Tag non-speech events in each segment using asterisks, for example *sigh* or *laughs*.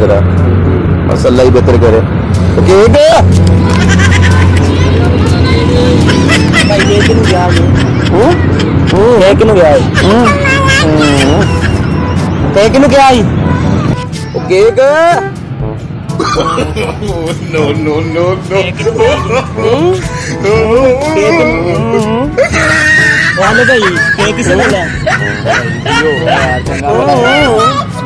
करा बस अल्लाह ही बेहतर करे। ओके भाई के हम्म? हम्म। केक हम्म। *laughs* *laughs* से *laughs*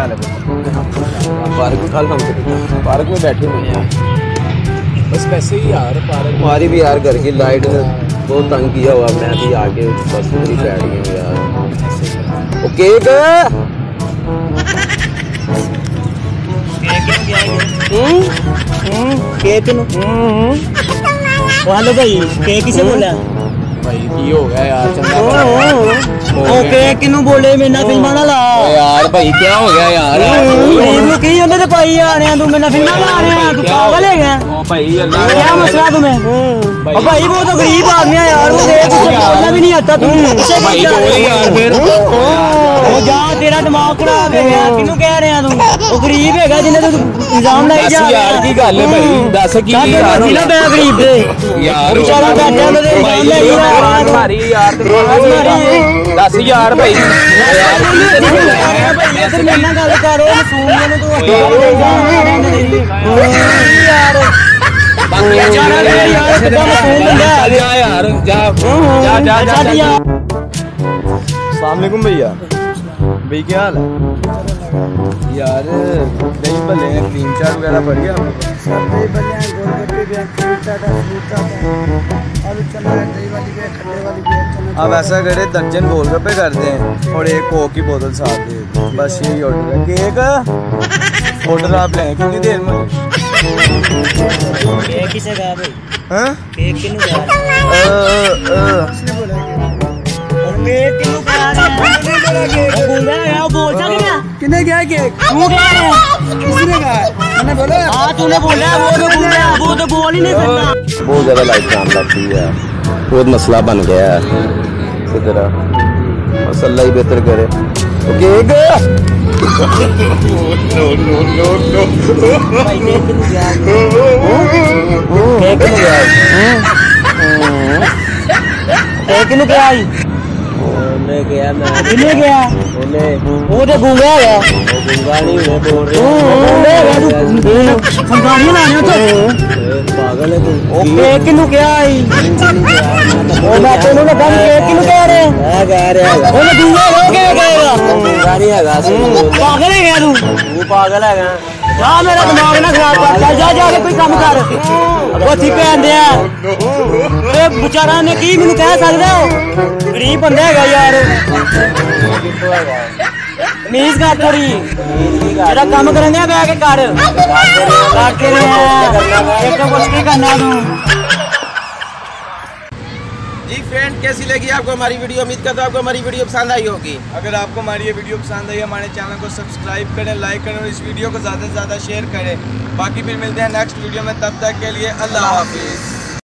हाल है पार्क में कल हम पार्क में बैठे हुए हैं। बस वैसे ही यार पार्क हमारी भी यार घर की लाइट ने बहुत तंग किया हुआ मैं भी आके बस पूरी बैठ गई हूँ यार। ओ केक केक हेलो भाई केक किसे हम्म। बोला? भाई ये हो गया यार चंदा हम्म, ਓਏ ਕਿਨੂੰ ਬੋਲੇ ਮੇਰੇ ਨਾਲ ਫਿਲਮਾਂ ਨਾ ਲਾ। ਯਾਰ ਭਾਈ ਕੀ ਹੋ ਗਿਆ ਯਾਰ? ਮੈਨੂੰ ਕੀ ਉਹਨੇ ਤੇ ਪਾਈ ਆਣਿਆ ਤੂੰ ਮੇਰੇ ਨਾਲ ਫਿਲਮਾਂ ਲਾ ਰਿਹਾ ਤੂੰ ਪਾਗਲ ਹੈਗਾ। ਓ ਭਾਈ ਅੱਲਾ ਕੀ ਮਸਲਾ ਤੁਮੇ ਓ ਭਾਈ ਉਹ ਤਾਂ ਗਰੀਬ ਆਦਮੀ ਆ ਯਾਰ ਉਹ ਦੇ ਕੁਝ ਵੀ ਨਹੀਂ ਆਤਾ ਤੂੰ। ਭਾਈ ਤੇਰਾ ਦਿਮਾਗ ਖਰਾਬ ਹੈ ਯਾਰ ਕਿਨੂੰ ਕਹਿ ਰਿਹਾ ਤੂੰ ਉਹ ਗਰੀਬ ਹੈਗਾ ਜਿਹਨੇ ਤੂੰ ਇਲਜ਼ਾਮ ਲਾਈ ਜਾ ਯਾਰ ਕੀ ਗੱਲ ਹੈ ਭਾਈ ਦੱਸ ਕੀ ਯਾਰ ਨਾ ਬੈ ਗਰੀਬ ਦੇ ਯਾਰ ਵਿਚਾਰਾ ਬੈਠਿਆ ਤੇ ਇਲਜ਼ਾਮ ਲਾਈ ਯਾਰ ਭਾਰੀ ਯਾਰ ਤੇ ਦੱਸ ਯਾਰ ਭਾਈ ਯਾਰ ਮੇਰੇ ਨਾਲ ਗੱਲ ਕਰੋ ਮਸੂਮ ਨੂੰ ਤੂੰ ਯਾਰ ਬਾਕੀ ਜਾਣਾ ਯਾਰ ਕਿੱਦਾਂ ਮਸੂਮ ਲਿਆ ਜਾ ਯਾਰ ਜਾ ਜਾ ਜਾ ਜਾ ਅਸਲਾਮ ਅਲੈਕੁਮ ਭਈਆ भाई क्या हाल है? यार दही भले तीन चार वगैरह भर गया गोलगप्पे हैं अब ऐसा करे दर्जन गोलगप्पे कर दें और एक कोक की बोतल साथ दे बस यही ऑर्डर है। केक? ऑर्डर आप लें कितनी देर में केक हाँ? केक केक *laughs* मैंने क्या किया? है तो उसने कहा बोला हाँ, तूने बोला वो तो वो तो बोल ही नहीं सकता। बहुत ज़्यादा लाइफ काम लगती है। बहुत मसला बन गया है। इसी तरह बस अल्लाह ही बेहतर करे। ओके एक नो नो ਉਹਨੇ ਕਿਹਾ ਮੈਂ ਕਿੰਨੇ ਗਿਆ ਉਹਨੇ ਉਹ ਤੇ ਗੂੰਗਾ ਹੈਗਾ ਉਹ ਗੂੰਗਾ ਨਹੀਂ ਉਹ ਬੋਲ ਰਿਹਾ ਉਹ ਗੂੰਗਾ ਹੈਗਾ ਤੂੰ ਖੰਗਾ ਨਹੀਂ ਲਾਣਿਆ ਤੂੰ ਪਾਗਲ ਹੈ ਤੂੰ ਉਹ ਕੇਕ ਕਿਨੂੰ ਕਿਹਾ ਈ ਉਹ ਮੈਂ ਤੈਨੂੰ ਨਾ ਬੰਦ ਕੇਕ ਕਿਨੂੰ ਕਹਿ ਰਿਹਾ ਮੈਂ ਕਹਿ ਰਿਹਾ ਉਹਨੇ ਗੂੰਗਾ ਹੋ ਕੇ ਕਹਿ ਰਿਹਾ ਗੂੰਗਾ ਨਹੀਂ ਹੈਗਾ ਪਾਗਲ ਹੈਗਾ ਤੂੰ ਤੂੰ ਪਾਗਲ ਹੈਗਾ ਜਾ ਮੇਰਾ ਦਿਮਾਗ ਨਾ ਖਰਾਬ ਕਰ, ਚੱਲ ਜਾ ਜਾ ਕੇ ਕੋਈ ਕੰਮ ਕਰ। ਅੱਗੋਂ ਠੀਕ ਆ। ਇਹ ਵਿਚਾਰਾ ਨੇ ਕੀ ਮੈਨੂੰ ਕਹਿ ਸਕਦਾ ਉਹ ਗਰੀਬ ਬੰਦਾ ਹੈਗਾ ਯਾਰ। ਮੀਜ਼ ਕਰ ਥੋੜੀ ਜਿਹੜਾ ਕੰਮ ਕਰਨ ਦਿਆ ਬੈ ਕੇ ਕਰ ਕਰਕੇ ਨੇ ਇੱਕ ਕੁਛ ਕੀ ਕਰਨਾ ਤੂੰ फ्रेंड कैसी लगी आपको हमारी वीडियो उम्मीद करता हूँ आपको हमारी वीडियो पसंद आई होगी। अगर आपको हमारी ये वीडियो पसंद आई हमारे चैनल को सब्सक्राइब करें लाइक करें और इस वीडियो को ज़्यादा से ज़्यादा शेयर करें। बाकी फिर मिलते हैं नेक्स्ट वीडियो में, तब तक के लिए अल्लाह हाफिज़।